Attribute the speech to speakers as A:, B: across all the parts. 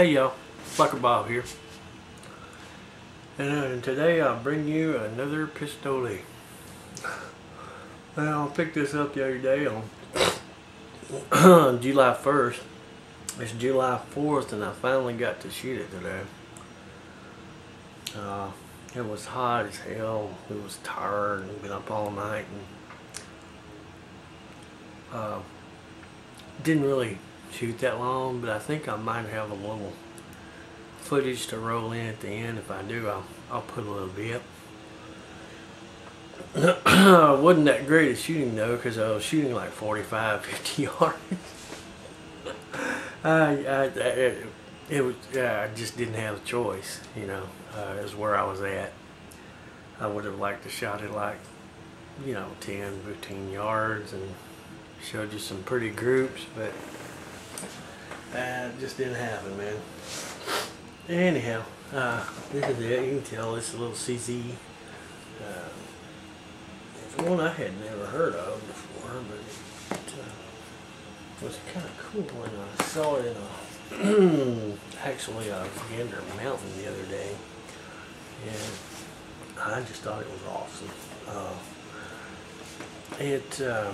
A: Hey y'all, Glocker Bob here. And uh, today I'll bring you another pistole. Well, I picked this up the other day on July 1st. It's July 4th and I finally got to shoot it today. Uh, it was hot as hell. It was tired and been up all night and uh, didn't really shoot that long, but I think I might have a little footage to roll in at the end. If I do, I'll, I'll put a little bit. wasn't that great at shooting though, because I was shooting like 45, 50 yards. I, I, it, it was, yeah, I just didn't have a choice, you know, uh, is where I was at. I would have liked to shot it like, you know, 10, 15 yards and showed you some pretty groups, but that just didn't happen, man. Anyhow, uh, this is it. You can tell it's a little CZ. Uh, it's one I had never heard of before, but it uh, was kind of cool when I saw it in a actually a Gander Mountain the other day, and I just thought it was awesome. Uh, it uh,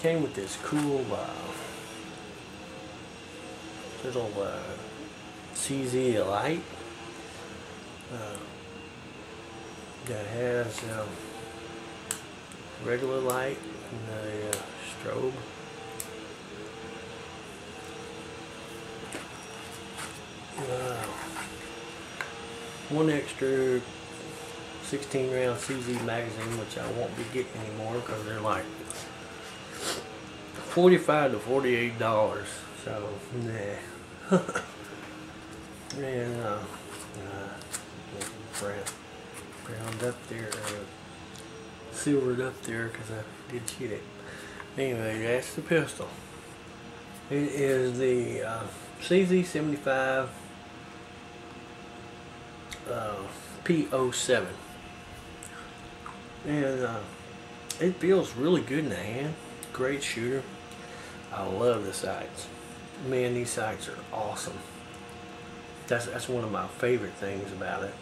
A: came with this cool little uh, CZ light uh, that has um, regular light and a uh, strobe. Uh, one extra 16 round CZ magazine, which I won't be getting anymore because they're like 45 to 48 dollars. So, nah. and uh, uh, brown, browned up there, uh, silvered up there because I did shoot it. Anyway, that's the pistol. It is the uh, CZ75 uh, P07. And uh, it feels really good in the hand. Great shooter. I love the sights. Man, these sights are awesome. That's that's one of my favorite things about it.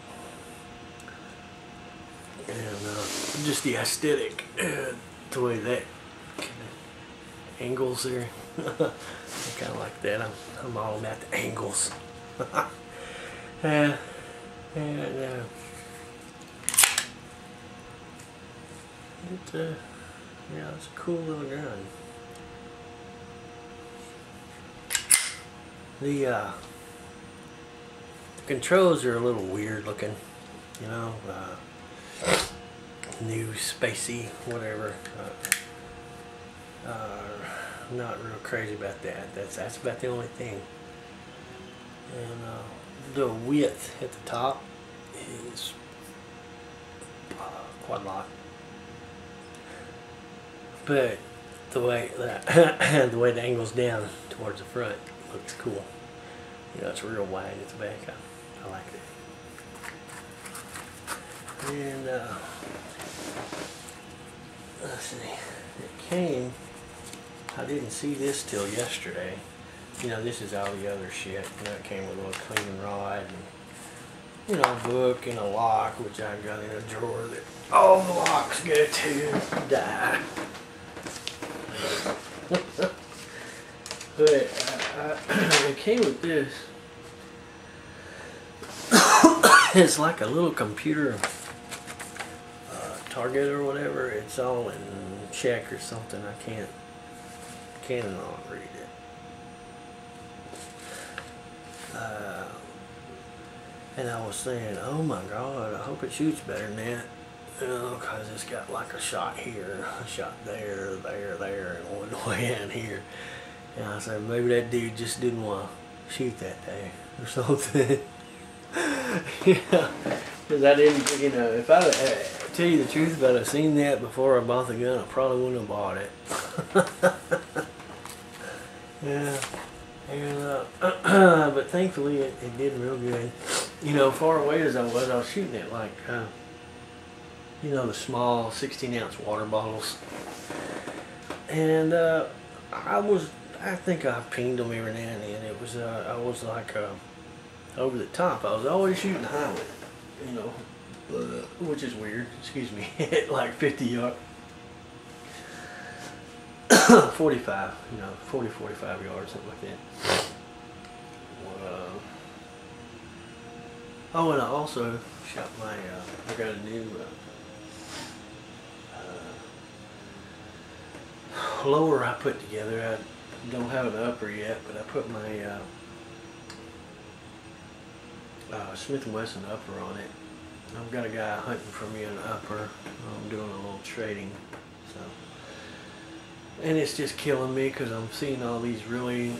A: And uh, just the aesthetic, the way that angles there. I kind of like that. I'm, I'm all about the angles. uh, and uh, it, uh, yeah, it's a cool little gun. The, uh, the controls are a little weird looking, you know, uh, new, spacey, whatever. Uh, not real crazy about that. That's that's about the only thing. And uh, the width at the top is uh, quite a lot. But the way that the way it angles down towards the front looks cool. You know, it's real wide at the back. I, I like it. And uh, let's see, it came. I didn't see this till yesterday. You know, this is all the other shit. You know, it came with a little cleaning rod and you know, a book and a lock, which I got in a drawer that all the locks go to die. but it came with this. it's like a little computer uh, target or whatever. It's all in Czech or something. I can't cannot read it. Uh, and I was saying, oh my God, I hope it shoots better than that. Because it's got like a shot here, a shot there, there, there, and one way in here. And I said, maybe that dude just didn't want to shoot that day or something. yeah, because I didn't, you know, if I uh, tell you the truth, if I'd have seen that before I bought the gun, I probably wouldn't have bought it. yeah, and uh, but thankfully it, it did real good. You know, far away as I was, I was shooting it like, uh, you know, the small 16 ounce water bottles, and uh, I was I think I pinged them every now and then. It was uh, I was like uh, over the top. I was always shooting highway, you know, which is weird. Excuse me, at like 50 yards. 45, you know, 40, 45 yards, something like that. Uh, oh, and I also shot my, uh, I got a new uh, uh, lower I put together. I don't have an upper yet, but I put my uh, uh, Smith & Wesson upper on it. I've got a guy hunting for me an upper. I'm doing a little trading, so and it's just killing me because I'm seeing all these really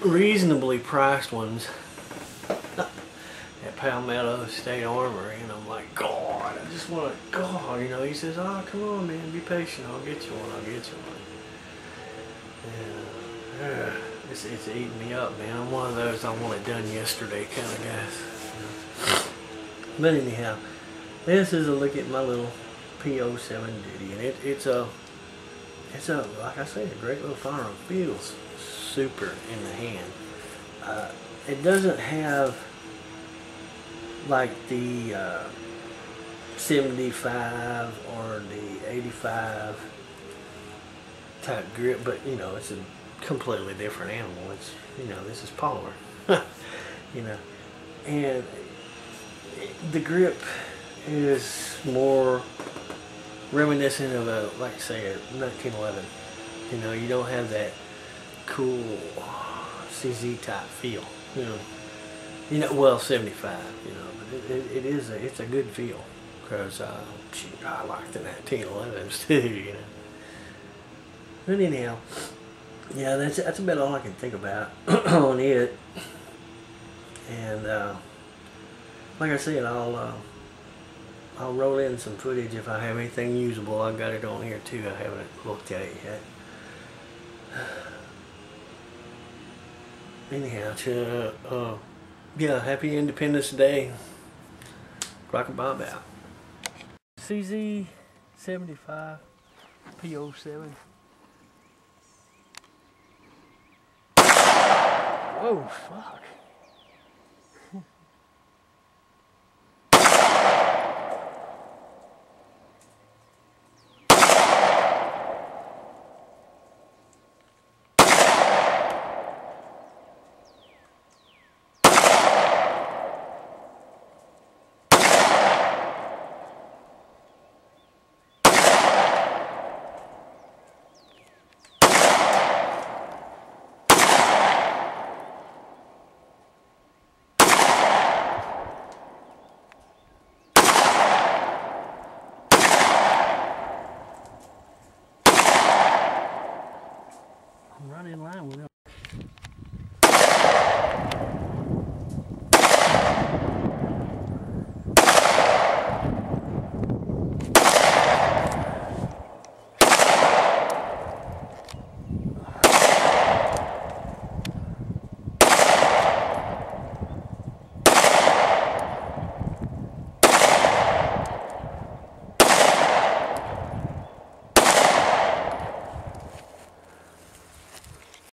A: reasonably priced ones at Palmetto State Armory, and I'm like, God, I just want to, God, you know. He says, Oh, come on, man, be patient. I'll get you one. I'll get you one. Yeah, it's, it's eating me up, man. I'm one of those I want it done yesterday kind of guys. But anyhow, this is a look at my little P07 Duty, and it, it's a, it's a, like I said, a great little firearm. Feels super in the hand. Uh, it doesn't have like the uh, 75 or the 85 type grip, but you know, it's a completely different animal. It's, you know, this is polymer, you know, and the grip is more reminiscent of a, like say, a 1911. You know, you don't have that cool CZ type feel. You know, you know, well, 75. You know, but it, it, it is a, it's a good feel because uh, I like the 1911s too. You know. But anyhow, yeah, that's that's about all I can think about on it. And uh, like I said, I'll uh, I'll roll in some footage if I have anything usable. I've got it on here too. I haven't looked at it yet. Anyhow, to, uh, yeah, happy Independence Day. Glocker Bob out. CZ 75 P07. Oh, fuck. right in line with